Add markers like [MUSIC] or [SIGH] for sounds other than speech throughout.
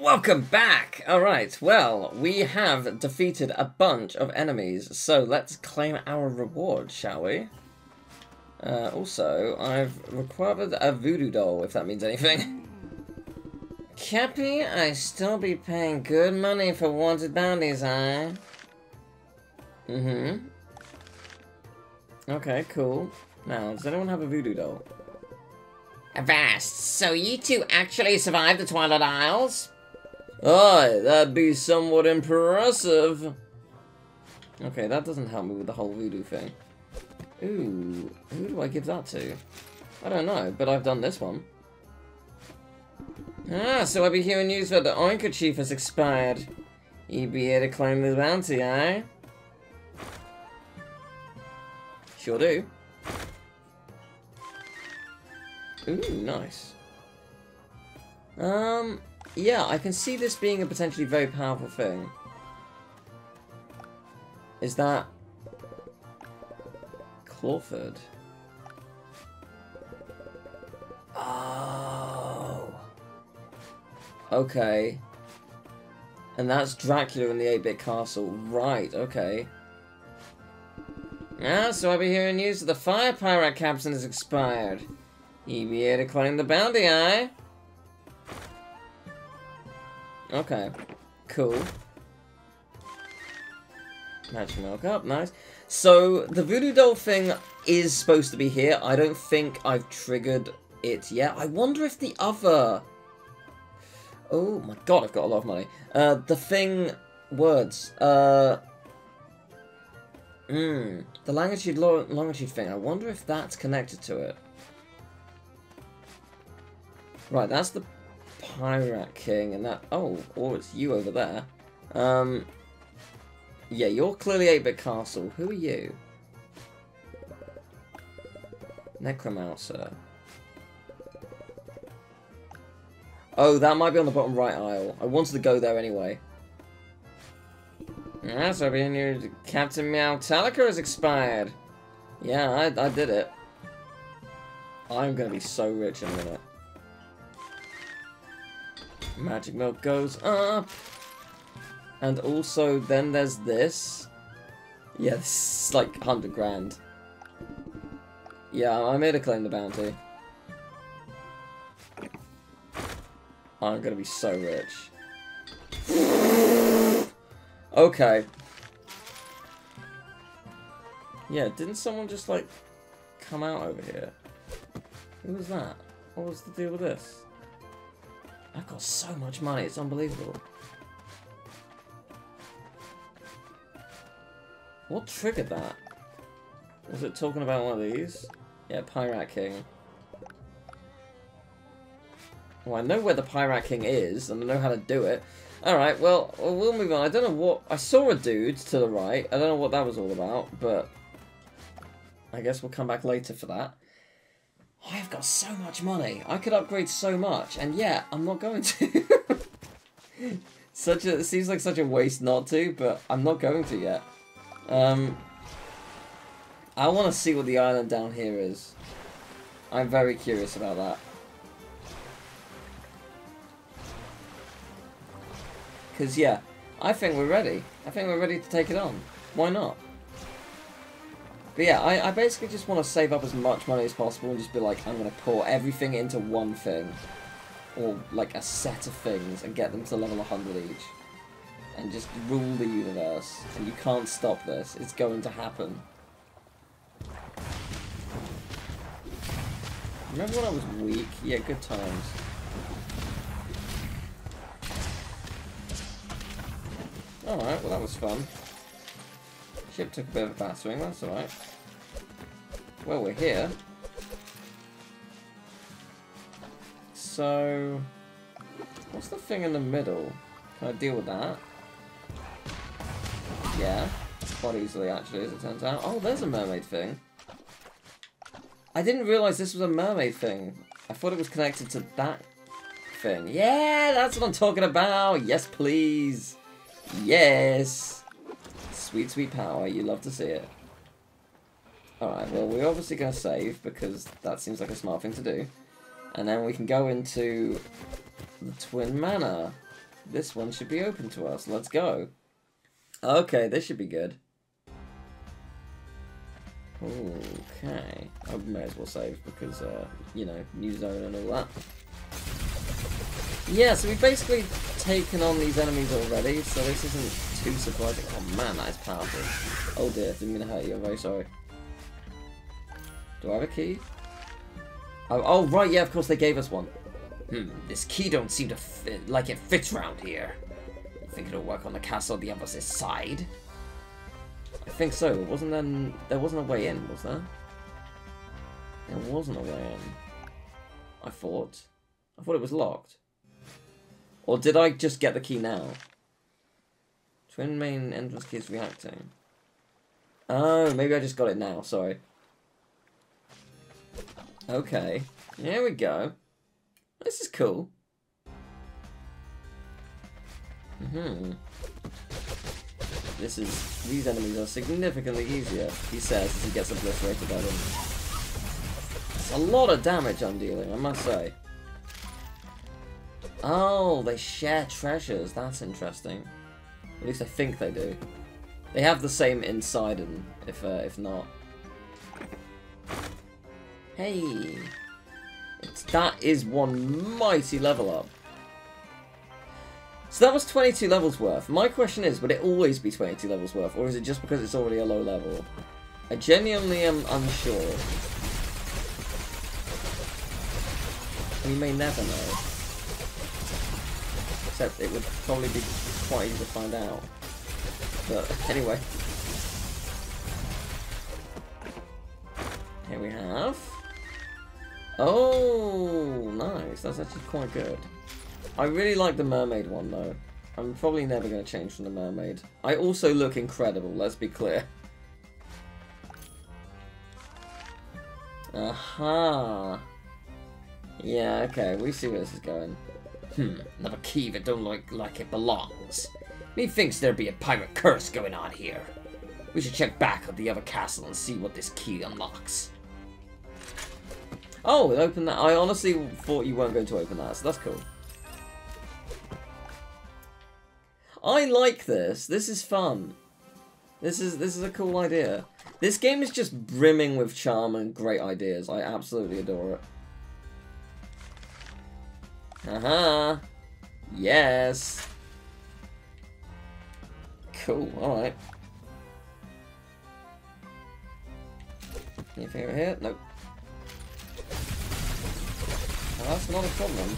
Welcome back! Alright, well, we have defeated a bunch of enemies, so let's claim our reward, shall we? Uh, also, I've recovered a voodoo doll, if that means anything. Cappy, I still be paying good money for wanted bounties, eh? Mm-hmm. Okay, cool. Now, does anyone have a voodoo doll? Avast, so you two actually survived the Twilight Isles? Aye, that'd be somewhat impressive. Okay, that doesn't help me with the whole voodoo thing. Ooh, who do I give that to? I don't know, but I've done this one. Ah, so I'll be hearing news that the Oinker Chief has expired. You'd be here to claim the bounty, eh? Sure do. Ooh, nice. Um, yeah, I can see this being a potentially very powerful thing. Is that... Clawford? Oh. Okay. And that's Dracula in the 8-bit castle. Right, okay. Ah, so I'll be hearing news that the fire pirate captain has expired. To claim the bounty, eh? Okay. Cool. Magic milk up, nice. So, the voodoo doll thing is supposed to be here. I don't think I've triggered it yet. I wonder if the other... Oh my god, I've got a lot of money. Uh, the thing... Words. Uh... Hmm. The longitude, longitude thing. I wonder if that's connected to it. Right, that's the Pirate King, and that... Oh, or it's you over there. Um, yeah, you're clearly 8-Bit Castle. Who are you? Necromancer. Oh, that might be on the bottom right aisle. I wanted to go there anyway. Yeah, so being your Captain Meow Talica has expired. Yeah, I, I did it. I'm gonna be so rich in a minute. Magic milk goes up. And also, then there's this. Yeah, this is like 100 grand. Yeah, I made a claim the bounty. I'm gonna be so rich. okay. Yeah, didn't someone just, like, come out over here? Who was that? What was the deal with this? I've got so much money, it's unbelievable. What triggered that? Was it talking about one of these? Yeah, Pirate King. Well, I know where the Pirate King is, and I know how to do it. Alright, well, we'll move on. I don't know what... I saw a dude to the right. I don't know what that was all about, but... I guess we'll come back later for that. I've got so much money. I could upgrade so much, and yeah, I'm not going to. [LAUGHS] such a it seems like such a waste not to, but I'm not going to yet. Um, I want to see what the island down here is. I'm very curious about that. Because, yeah, I think we're ready. I think we're ready to take it on. Why not? But yeah, I, I basically just want to save up as much money as possible and just be like, I'm going to pour everything into one thing. Or like a set of things and get them to level 100 each. And just rule the universe. And you can't stop this. It's going to happen. Remember when I was weak? Yeah, good times. Alright, well that was fun. Ship took a bit of a bad swing, that's alright. Well, we're here. So... What's the thing in the middle? Can I deal with that? Yeah. Quite easily, actually, as it turns out. Oh, there's a mermaid thing. I didn't realise this was a mermaid thing. I thought it was connected to that thing. Yeah, that's what I'm talking about. Yes, please. Yes. Sweet, sweet power. You love to see it. Alright, well, we're obviously going to save, because that seems like a smart thing to do. And then we can go into the Twin Manor. this one should be open to us. Let's go. Okay, this should be good. Okay. I may as well save because, uh, you know, new zone and all that. Yeah, so we've basically taken on these enemies already, so this isn't too surprising. Oh man, that is powerful. Oh dear, didn't mean to hurt you, I'm very sorry. Do I have a key? Oh, oh right, yeah, of course they gave us one. Hmm, this key don't seem to fit like it fits round here. Think it'll work on the castle on the opposite side? I think so. Wasn't there? There wasn't a way in, was there? There wasn't a way in. I thought. I thought it was locked. Or did I just get the key now? Twin main entrance key is reacting. Oh, maybe I just got it now. Sorry. Okay. There we go. This is cool. hmm This is... These enemies are significantly easier, he says as he gets obliterated by them. It's a lot of damage I'm dealing, I must say. Oh, they share treasures. That's interesting. At least I think they do. They have the same inside and if uh, if not. Hey. It's, that is one mighty level up. So that was 22 levels worth. My question is, would it always be 22 levels worth, or is it just because it's already a low level? I genuinely am unsure. We may never know. Except it would probably be quite easy to find out. But anyway. Here we have... Oh, nice. That's actually quite good. I really like the mermaid one, though. I'm probably never going to change from the mermaid. I also look incredible, let's be clear. Aha. Yeah, okay, we see where this is going. Hmm, another key that don't look like it belongs. Methinks there be a pirate curse going on here. We should check back at the other castle and see what this key unlocks. Oh, it opened that. I honestly thought you weren't going to open that, so that's cool. I like this. This is fun. This is this is a cool idea. This game is just brimming with charm and great ideas. I absolutely adore it. Uh huh. Yes. Cool. All right. Anything over here? Nope. That's not a problem.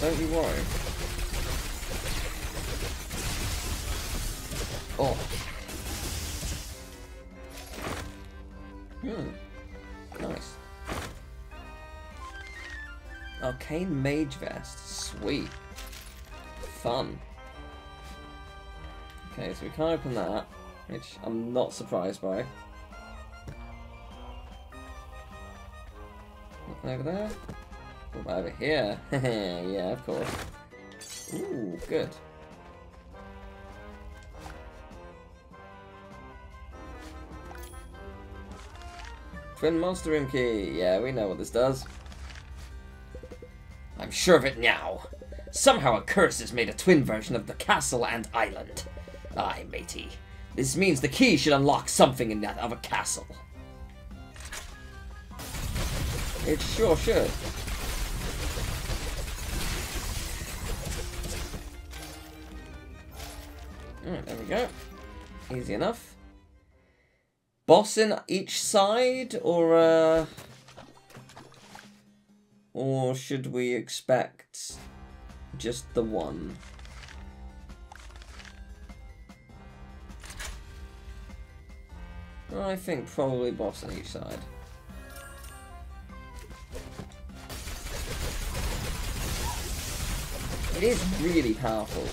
Don't you worry. Oh. Hmm. Nice. Arcane Mage Vest. Sweet. Fun. Okay, so we can't open that, which I'm not surprised by. Nothing over there? Over here? [LAUGHS] yeah, of course. Ooh, good. Twin Monster Room Key. Yeah, we know what this does. I'm sure of it now. Somehow a curse has made a twin version of the castle and island. Aye, matey. This means the key should unlock something in that other castle. It sure should. There we go. Easy enough. Boss in each side, or uh, or should we expect just the one? I think probably boss on each side. It is really powerful.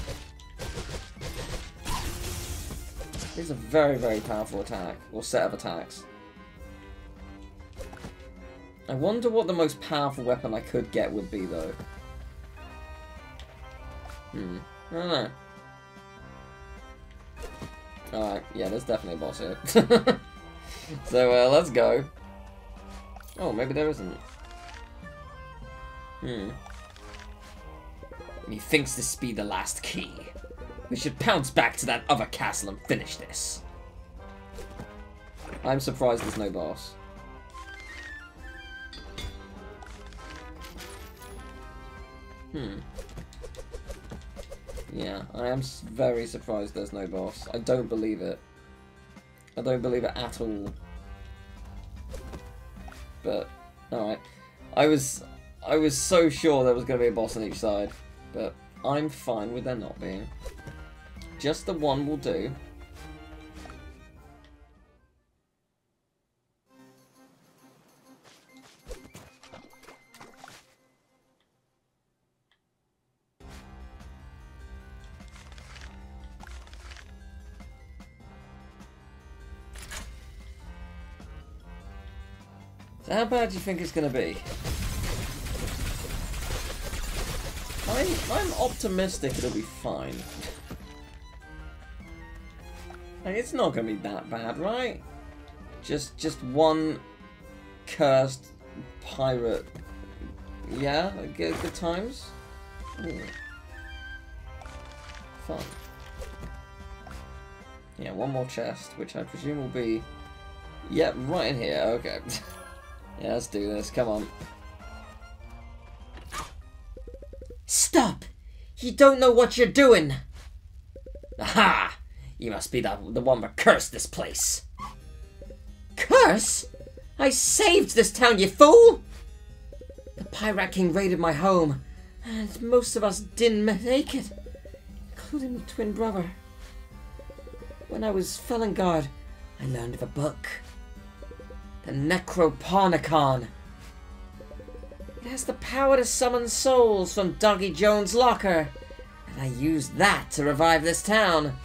It's a very, very powerful attack, or set of attacks. I wonder what the most powerful weapon I could get would be, though. Hmm. I don't know. Alright, yeah, there's definitely a boss here. [LAUGHS] so, uh, let's go. Oh, maybe there isn't. Hmm. he thinks this be the last key. We should pounce back to that other castle and finish this. I'm surprised there's no boss. Hmm. Yeah, I am very surprised there's no boss. I don't believe it. I don't believe it at all. But, alright. I was I was so sure there was going to be a boss on each side. But I'm fine with there not being. Just the one will do. So how bad do you think it's going to be? I'm, I'm optimistic it'll be fine. Like, it's not going to be that bad, right? Just just one cursed pirate. Yeah, good, good times? Hmm. Ooh. Fun. Yeah, one more chest, which I presume will be... Yep, right in here, okay. [LAUGHS] Yeah, let's do this. Come on. Stop! You don't know what you're doing! Aha! You must be the, the one that cursed this place. Curse? I saved this town, you fool! The Pirate King raided my home, and most of us didn't make it, including my twin brother. When I was Felingard, I learned of a book the Necroponicon. It has the power to summon souls from Doggy Jones' locker, and I used that to revive this town.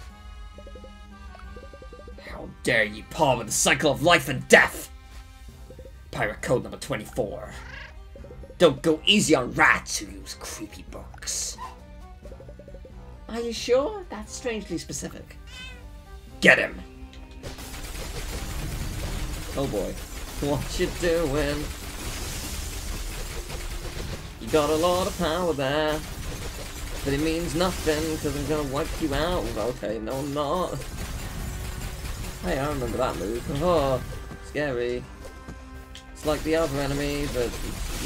Dare you paw with the cycle of life and death! Pirate Code number 24. Don't go easy on rats who use creepy books. Are you sure? That's strangely specific. Get him! Oh boy. What you doing? You got a lot of power there. But it means nothing, because I'm gonna wipe you out. Okay, no I'm not. Hey, I remember that move. Oh, scary. It's like the other enemy, but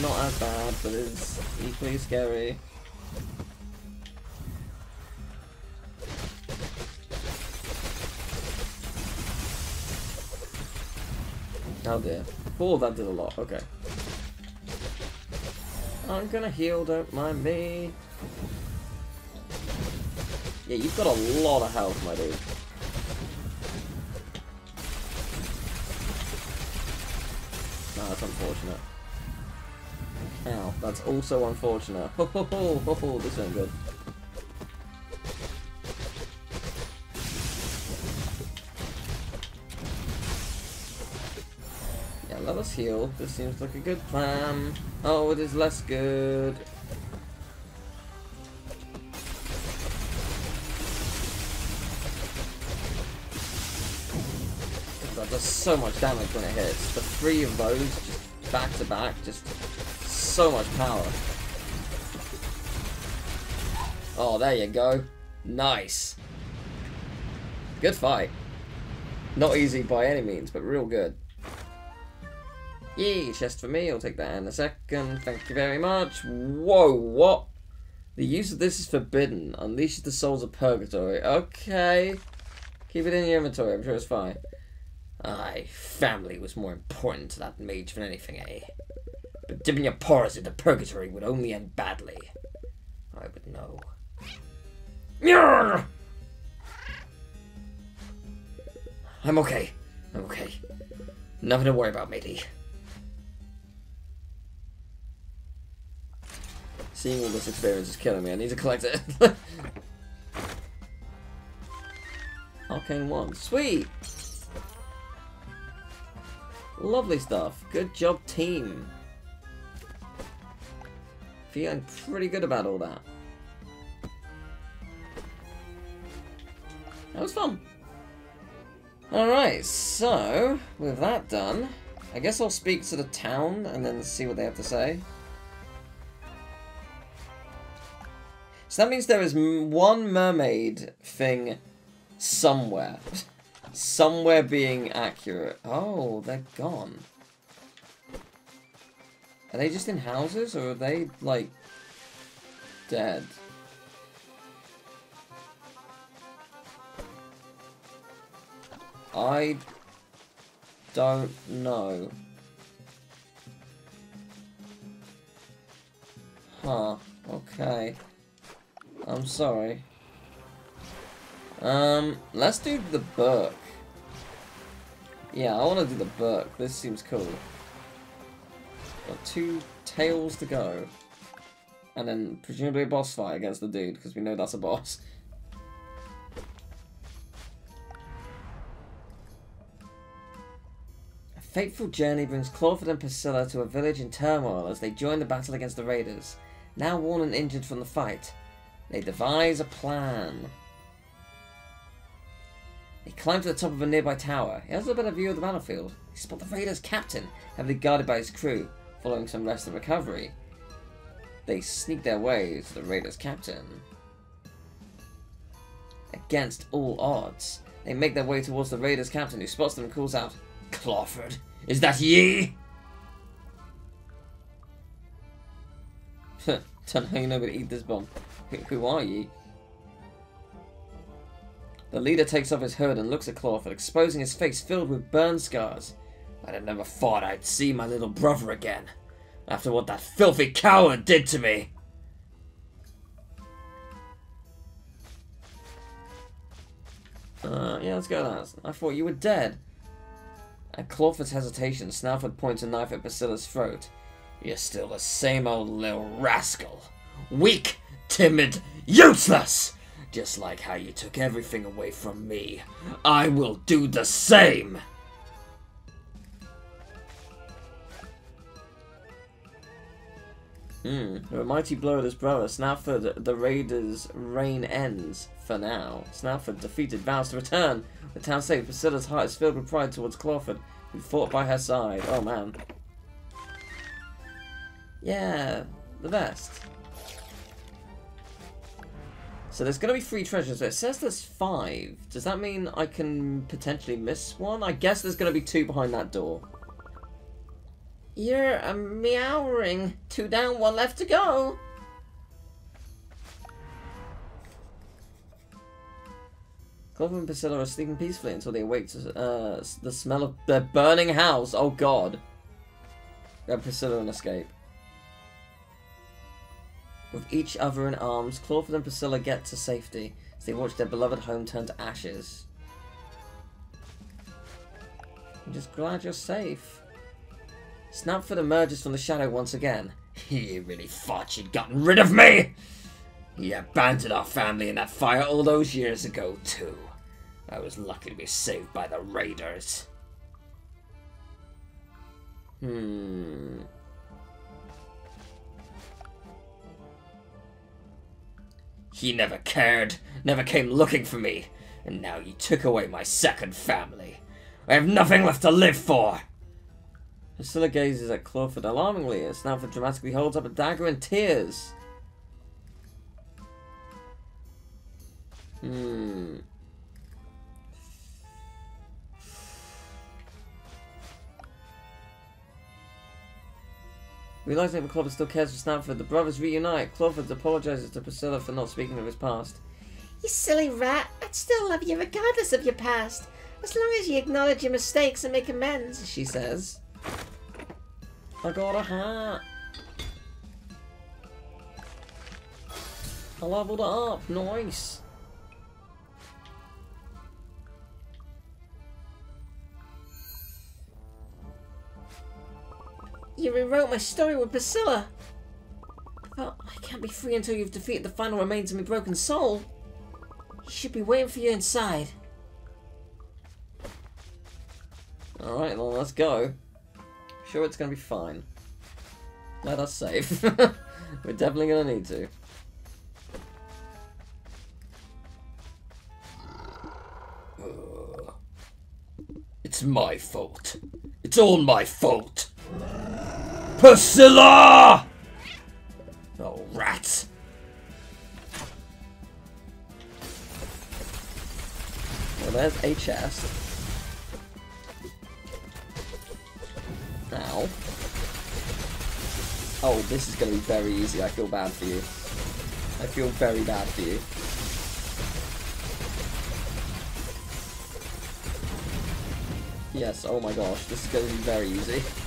not as bad, but it's equally scary. Oh dear. Oh, that did a lot. Okay. I'm gonna heal, don't mind me. Yeah, you've got a lot of health, my dude. That's unfortunate. Ow, that's also unfortunate. Ho ho ho ho ho, this ain't good. Yeah, let us heal. This seems like a good plan. Oh, it is less good. That does so much damage when it hits. The three of those, back to back, just so much power. Oh, there you go. Nice. Good fight. Not easy by any means, but real good. Yay, chest for me. I'll take that in a second. Thank you very much. Whoa, what? The use of this is forbidden. Unleashes the souls of purgatory. Okay. Keep it in your inventory. I'm sure it's fine. Aye, family was more important to that mage than anything, eh? But dipping your paws into purgatory would only end badly. I would know. I'm okay. I'm okay. Nothing to worry about, matey. Seeing all this experience is killing me. I need to collect it. [LAUGHS] Arcane 1. Sweet! Lovely stuff. Good job, team. Feeling pretty good about all that. That was fun. Alright, so, with that done, I guess I'll speak to the town and then see what they have to say. So that means there is one mermaid thing somewhere. [LAUGHS] somewhere being accurate. Oh, they're gone. Are they just in houses, or are they, like, dead? I don't know. Huh, okay. I'm sorry. Um, let's do the book. Yeah, I want to do the book. This seems cool. Got two tails to go. And then presumably a boss fight against the dude, because we know that's a boss. A fateful journey brings Clawford and Priscilla to a village in turmoil as they join the battle against the raiders. Now worn and injured from the fight, they devise a plan. They climb to the top of a nearby tower. He has a better view of the battlefield. He spot the raiders' captain, heavily guarded by his crew, following some rest and recovery. They sneak their way to the raiders' captain. Against all odds, they make their way towards the raiders' captain, who spots them and calls out, Clawford, is that ye? [LAUGHS] Don't know how you know to eat this bomb. Who are ye? The leader takes off his hood and looks at Clawford, exposing his face filled with burn scars. I'd have never thought I'd see my little brother again, after what that filthy coward did to me. Uh, yeah, let's go that. I thought you were dead. At Clawford's hesitation, Snafford points a knife at Priscilla's throat. You're still the same old little rascal. Weak, timid, useless! Just like how you took everything away from me, I will do the same! Hmm. A mighty blow at his brother, Snafford, the raiders' reign ends for now. Snafford, defeated, vows to return. The town safe, Priscilla's heart is filled with pride towards Clawford, who fought by her side. Oh man. Yeah, the best. So there's going to be three treasures. It says there's five. Does that mean I can potentially miss one? I guess there's going to be two behind that door. You're a meowing. Two down, one left to go. Clawford and Priscilla are sleeping peacefully until they awake to uh, the smell of their burning house. Oh god. Grab Priscilla and escape. With each other in arms, Clawford and Priscilla get to safety as they watch their beloved home turn to ashes. I'm just glad you're safe. Snafford emerges from the shadow once again. [LAUGHS] You really thought you'd gotten rid of me? You abandoned our family in that fire all those years ago, too. I was lucky to be saved by the raiders. Hmm. He never cared, never came looking for me, and now you took away my second family. I have nothing left to live for! Priscilla gazes at Clawford alarmingly as Snafford dramatically holds up a dagger in tears. Hmm. Realizing that Clawford still cares for Snafford, the brothers reunite. Clawford apologizes to Priscilla for not speaking of his past. You silly rat, I'd still love you regardless of your past. As long as you acknowledge your mistakes and make amends, she says. I got a hat. I leveled it up. Nice. You rewrote my story with Priscilla. But I can't be free until you've defeated the final remains of my broken soul. He should be waiting for you inside. Alright, well, let's go. Sure, it's gonna be fine. Let us save. [LAUGHS] We're definitely gonna need to. It's my fault. It's all my fault. Priscilla! Oh, rats. Well, there's a chest. Oh, this is going to be very easy. I feel bad for you. I feel very bad for you. Yes, oh my gosh, this is going to be very easy.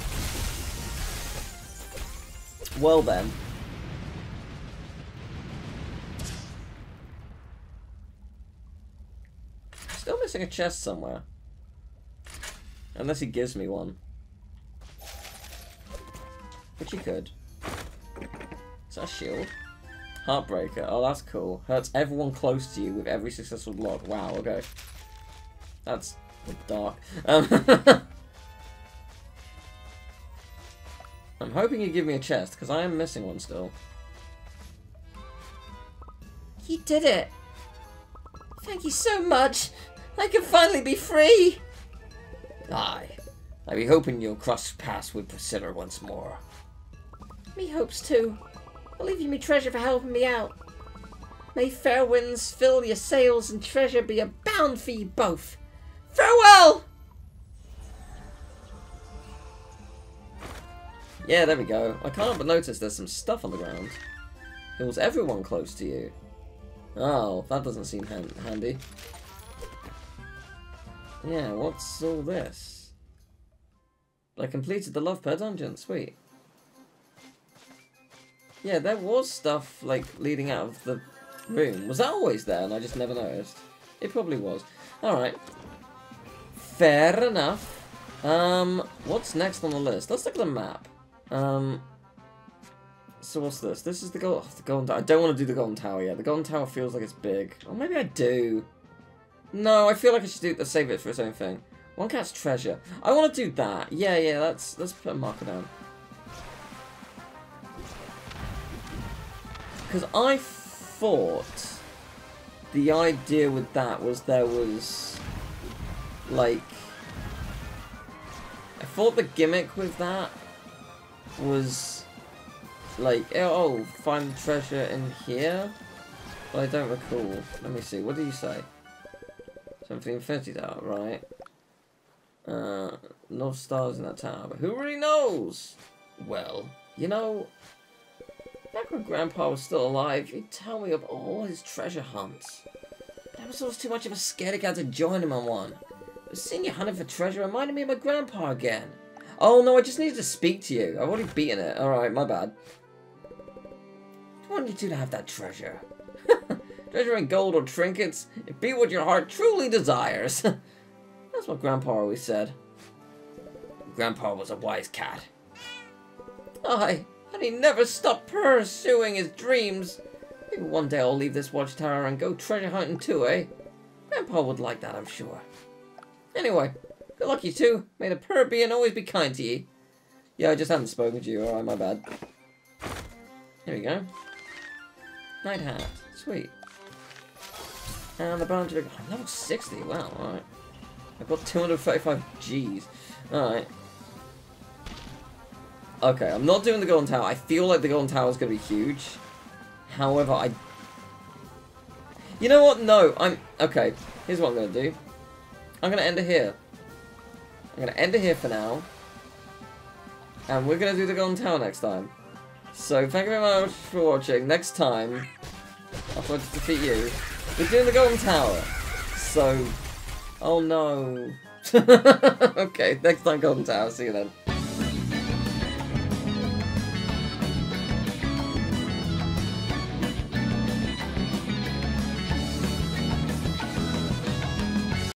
Well then. Still missing a chest somewhere. Unless he gives me one. Which he could. Is that a shield? Heartbreaker. Oh, that's cool. Hurts everyone close to you with every successful block. Wow, okay. That's dark. Um, [LAUGHS] hoping you give me a chest, because I am missing one still. He did it! Thank you so much! I can finally be free! Aye. I be hoping you'll cross paths with Priscilla once more. Me hopes too. I'll leave you me treasure for helping me out. May fair winds fill your sails and treasure be abound for you both. Farewell! Yeah, there we go. I can't but notice there's some stuff on the ground. It was everyone close to you. Oh, that doesn't seem hand handy. Yeah, what's all this? I completed the Lovepurr dungeon, sweet. Yeah, there was stuff, like, leading out of the room. Was that always there and I just never noticed? It probably was. Alright. Fair enough. Um, what's next on the list? Let's look at the map. Um, so what's this? This is the, gold, oh, the golden. I don't want to do the golden tower yet. The golden tower feels like it's big. Or maybe I do. No, I feel like I should do uh, save it for its own thing. One cat's treasure. I want to do that. Yeah, yeah, let's, let's put a marker down. Because I thought the idea with that was there was, like, I thought the gimmick with that was, like, oh, find the treasure in here? But I don't recall. Let me see, what do you say? Something Infinity Tower, right? Uh, no stars in that tower, but who really knows? Well, you know, Back when Grandpa was still alive, he'd tell me of all his treasure hunts. But I was always too much of a scaredy cat to join him on one. But seeing you hunting for treasure reminded me of my grandpa again. Oh no, I just needed to speak to you. I've already beaten it. Alright, my bad. I want you two to have that treasure. [LAUGHS] treasure in gold or trinkets, it be what your heart truly desires. [LAUGHS] That's what Grandpa always said. Grandpa was a wise cat. Aye, and he never stopped pursuing his dreams. Maybe one day I'll leave this watchtower and go treasure hunting too, eh? Grandpa would like that, I'm sure. Anyway, good luck you two. May the purr be and always be kind to ye. Yeah, I just haven't spoken to you. Alright, my bad. Here we go. Night hat. Sweet. And the bounty... I'm level 60. Wow, alright. I've got 235 Gs. Alright. Okay, I'm not doing the Golden Tower. I feel like the Golden Tower is going to be huge. However, I... You know what? No, I'm... Okay, here's what I'm going to do. I'm going to end it here. I'm going to end it here for now. And we're going to do the Golden Tower next time. So, thank you very much for watching. Next time, I'll try to defeat you. We're doing the Golden Tower. So... Oh no. [LAUGHS] okay, next time Golden Tower. See you then.